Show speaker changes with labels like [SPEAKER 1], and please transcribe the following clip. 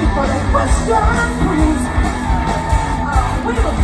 [SPEAKER 1] For it was dark queens. Uh, we were